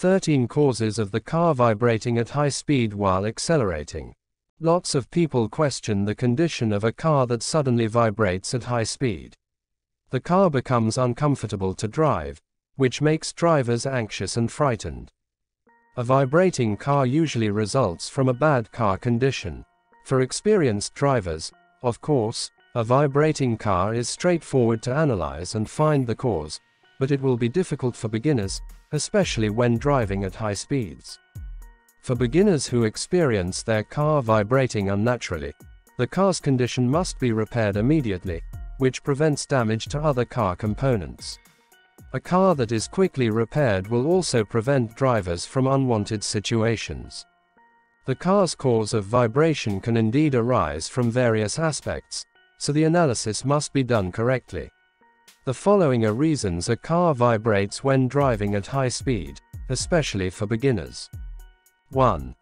13 causes of the car vibrating at high speed while accelerating. Lots of people question the condition of a car that suddenly vibrates at high speed. The car becomes uncomfortable to drive, which makes drivers anxious and frightened. A vibrating car usually results from a bad car condition. For experienced drivers, of course, a vibrating car is straightforward to analyze and find the cause, but it will be difficult for beginners, especially when driving at high speeds. For beginners who experience their car vibrating unnaturally, the car's condition must be repaired immediately, which prevents damage to other car components. A car that is quickly repaired will also prevent drivers from unwanted situations. The car's cause of vibration can indeed arise from various aspects, so the analysis must be done correctly. The following are reasons a car vibrates when driving at high speed, especially for beginners. 1.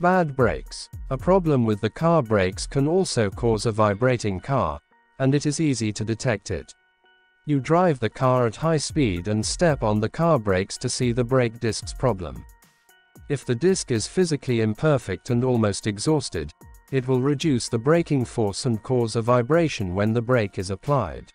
Bad brakes. A problem with the car brakes can also cause a vibrating car, and it is easy to detect it. You drive the car at high speed and step on the car brakes to see the brake disc's problem. If the disc is physically imperfect and almost exhausted, it will reduce the braking force and cause a vibration when the brake is applied.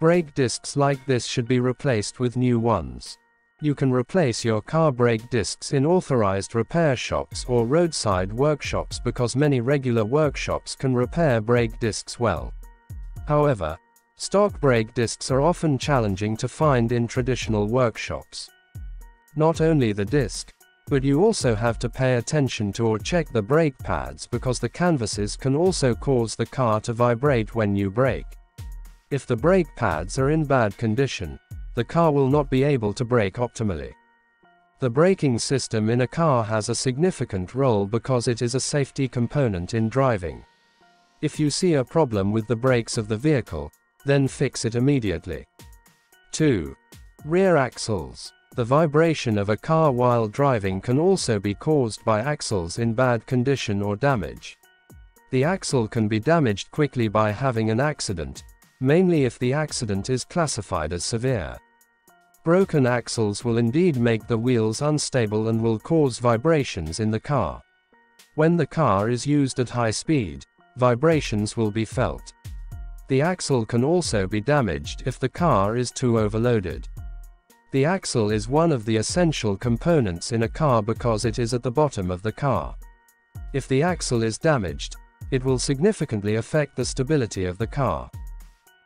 Brake discs like this should be replaced with new ones. You can replace your car brake discs in authorized repair shops or roadside workshops because many regular workshops can repair brake discs well. However, stock brake discs are often challenging to find in traditional workshops. Not only the disc, but you also have to pay attention to or check the brake pads because the canvases can also cause the car to vibrate when you brake. If the brake pads are in bad condition, the car will not be able to brake optimally. The braking system in a car has a significant role because it is a safety component in driving. If you see a problem with the brakes of the vehicle, then fix it immediately. 2. Rear axles. The vibration of a car while driving can also be caused by axles in bad condition or damage. The axle can be damaged quickly by having an accident, mainly if the accident is classified as severe. Broken axles will indeed make the wheels unstable and will cause vibrations in the car. When the car is used at high speed, vibrations will be felt. The axle can also be damaged if the car is too overloaded. The axle is one of the essential components in a car because it is at the bottom of the car. If the axle is damaged, it will significantly affect the stability of the car.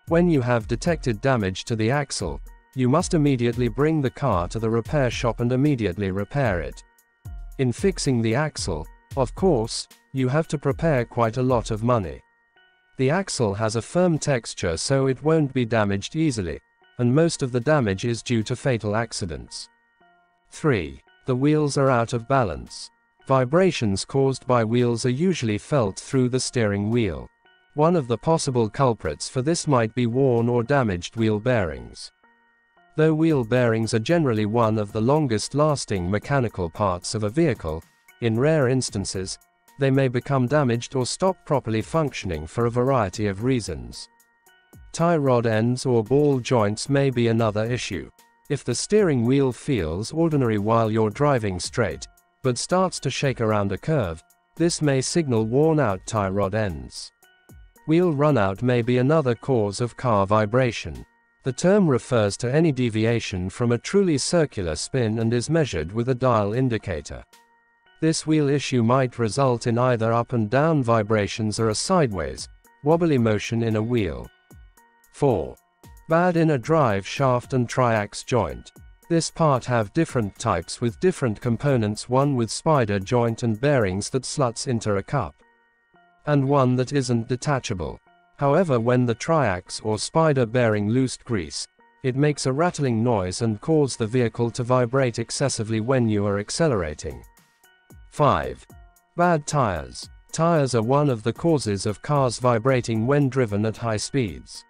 When you have detected damage to the axle, you must immediately bring the car to the repair shop and immediately repair it. In fixing the axle, of course, you have to prepare quite a lot of money. The axle has a firm texture so it won't be damaged easily, and most of the damage is due to fatal accidents. 3. The wheels are out of balance. Vibrations caused by wheels are usually felt through the steering wheel. One of the possible culprits for this might be worn or damaged wheel bearings. Though wheel bearings are generally one of the longest lasting mechanical parts of a vehicle, in rare instances, they may become damaged or stop properly functioning for a variety of reasons. Tie rod ends or ball joints may be another issue. If the steering wheel feels ordinary while you're driving straight, but starts to shake around a curve, this may signal worn out tie rod ends. Wheel runout may be another cause of car vibration. The term refers to any deviation from a truly circular spin and is measured with a dial indicator. This wheel issue might result in either up and down vibrations or a sideways, wobbly motion in a wheel. 4. Bad inner drive shaft and triax joint. This part have different types with different components one with spider joint and bearings that sluts into a cup. And one that isn't detachable. However when the triax or spider bearing loosed grease, it makes a rattling noise and cause the vehicle to vibrate excessively when you are accelerating. 5. Bad tires. Tires are one of the causes of cars vibrating when driven at high speeds.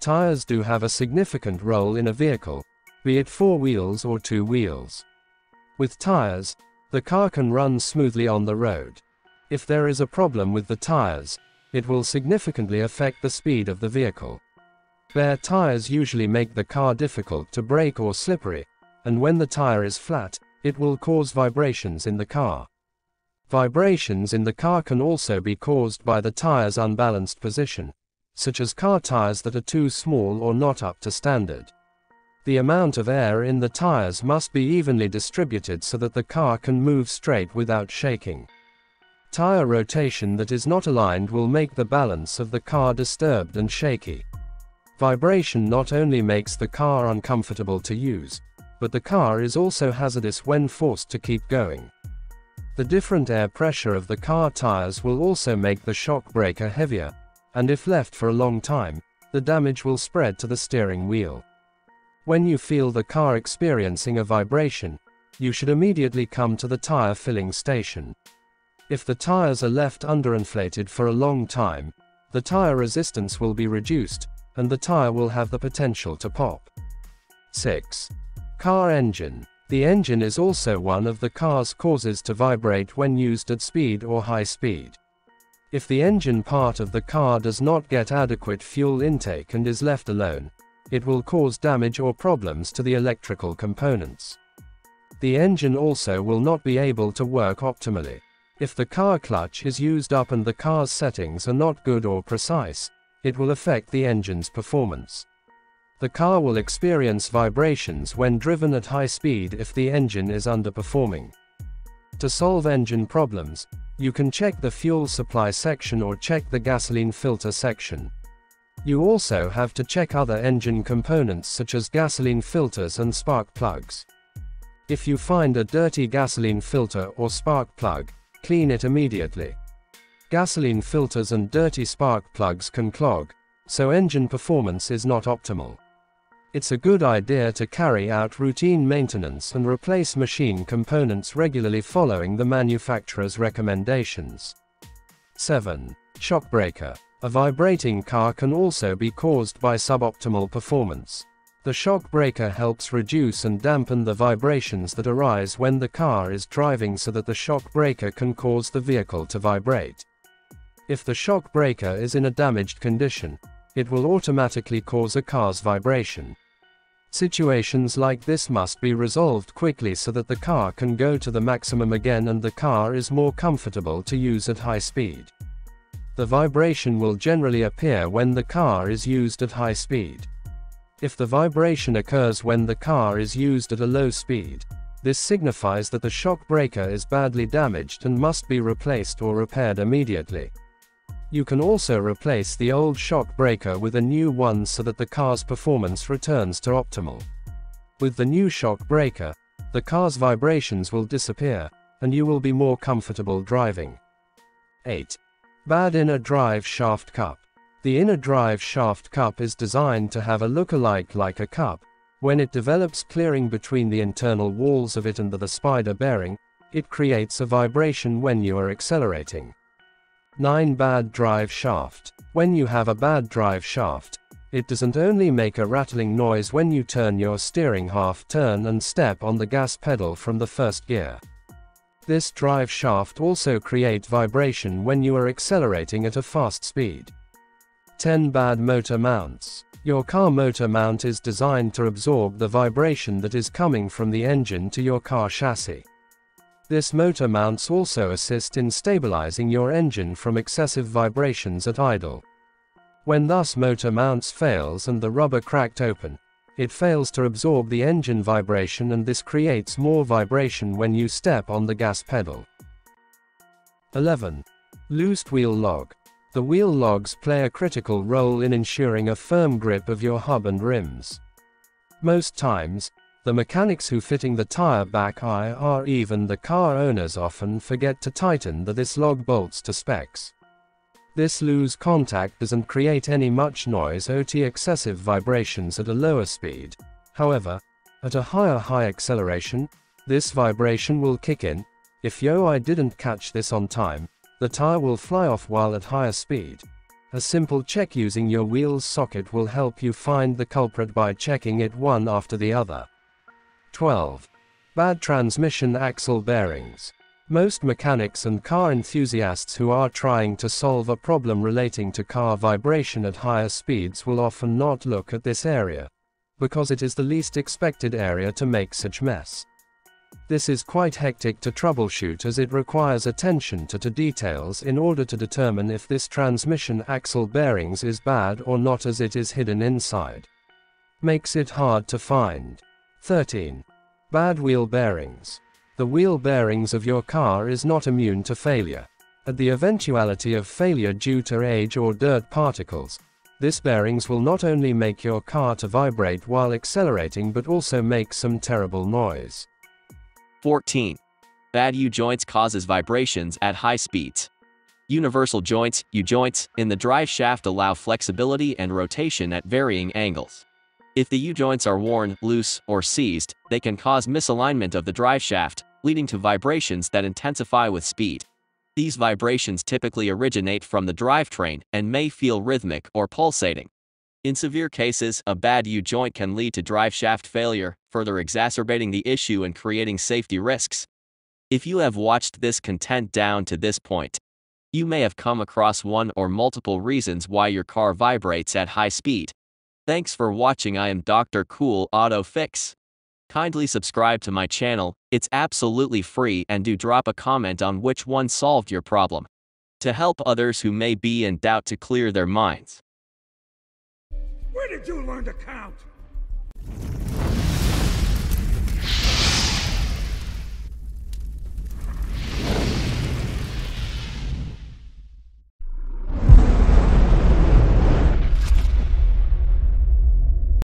Tires do have a significant role in a vehicle, be it four wheels or two wheels. With tires, the car can run smoothly on the road. If there is a problem with the tires, it will significantly affect the speed of the vehicle. Bare tires usually make the car difficult to brake or slippery, and when the tire is flat, it will cause vibrations in the car. Vibrations in the car can also be caused by the tire's unbalanced position, such as car tires that are too small or not up to standard. The amount of air in the tires must be evenly distributed so that the car can move straight without shaking. Tire rotation that is not aligned will make the balance of the car disturbed and shaky. Vibration not only makes the car uncomfortable to use, but the car is also hazardous when forced to keep going. The different air pressure of the car tires will also make the shock breaker heavier, and if left for a long time, the damage will spread to the steering wheel. When you feel the car experiencing a vibration, you should immediately come to the tire filling station. If the tires are left underinflated for a long time, the tire resistance will be reduced, and the tire will have the potential to pop. 6. Car engine. The engine is also one of the car's causes to vibrate when used at speed or high speed. If the engine part of the car does not get adequate fuel intake and is left alone, it will cause damage or problems to the electrical components. The engine also will not be able to work optimally. If the car clutch is used up and the car's settings are not good or precise, it will affect the engine's performance. The car will experience vibrations when driven at high speed if the engine is underperforming. To solve engine problems, you can check the fuel supply section or check the gasoline filter section. You also have to check other engine components such as gasoline filters and spark plugs. If you find a dirty gasoline filter or spark plug, clean it immediately. Gasoline filters and dirty spark plugs can clog, so engine performance is not optimal. It's a good idea to carry out routine maintenance and replace machine components regularly following the manufacturer's recommendations. 7. Shock breaker. A vibrating car can also be caused by suboptimal performance. The shock breaker helps reduce and dampen the vibrations that arise when the car is driving so that the shock breaker can cause the vehicle to vibrate. If the shock breaker is in a damaged condition, it will automatically cause a car's vibration. Situations like this must be resolved quickly so that the car can go to the maximum again and the car is more comfortable to use at high speed. The vibration will generally appear when the car is used at high speed. If the vibration occurs when the car is used at a low speed, this signifies that the shock breaker is badly damaged and must be replaced or repaired immediately. You can also replace the old shock breaker with a new one so that the car's performance returns to optimal. With the new shock breaker, the car's vibrations will disappear, and you will be more comfortable driving. 8. Bad inner drive shaft cup. The inner drive shaft cup is designed to have a look-alike like a cup. When it develops clearing between the internal walls of it and the, the spider bearing, it creates a vibration when you are accelerating. 9. Bad drive shaft. When you have a bad drive shaft, it doesn't only make a rattling noise when you turn your steering half turn and step on the gas pedal from the first gear. This drive shaft also create vibration when you are accelerating at a fast speed. 10 Bad motor mounts. Your car motor mount is designed to absorb the vibration that is coming from the engine to your car chassis. This motor mounts also assist in stabilizing your engine from excessive vibrations at idle. When thus motor mounts fails and the rubber cracked open, it fails to absorb the engine vibration and this creates more vibration when you step on the gas pedal. 11. Loosed wheel log. The wheel logs play a critical role in ensuring a firm grip of your hub and rims. Most times, the mechanics who fitting the tire back eye or even the car owners often forget to tighten the this log bolts to specs. This loose contact doesn't create any much noise or excessive vibrations at a lower speed. However, at a higher high acceleration, this vibration will kick in. If yo I didn't catch this on time, the tire will fly off while at higher speed. A simple check using your wheel's socket will help you find the culprit by checking it one after the other. 12. Bad transmission axle bearings. Most mechanics and car enthusiasts who are trying to solve a problem relating to car vibration at higher speeds will often not look at this area, because it is the least expected area to make such mess. This is quite hectic to troubleshoot as it requires attention to, to details in order to determine if this transmission axle bearings is bad or not as it is hidden inside. Makes it hard to find. 13. Bad wheel bearings. The wheel bearings of your car is not immune to failure. At the eventuality of failure due to age or dirt particles, this bearings will not only make your car to vibrate while accelerating but also make some terrible noise. 14. Bad U-joints causes vibrations at high speeds. Universal joints, U-joints, in the drive shaft allow flexibility and rotation at varying angles. If the U-joints are worn, loose, or seized, they can cause misalignment of the drive shaft, leading to vibrations that intensify with speed. These vibrations typically originate from the drivetrain and may feel rhythmic or pulsating. In severe cases, a bad U-joint can lead to drive shaft failure, further exacerbating the issue and creating safety risks. If you have watched this content down to this point, you may have come across one or multiple reasons why your car vibrates at high speed. Thanks for watching I am Dr. Cool Auto Fix. Kindly subscribe to my channel, it's absolutely free and do drop a comment on which one solved your problem. To help others who may be in doubt to clear their minds. Where did you learn to count?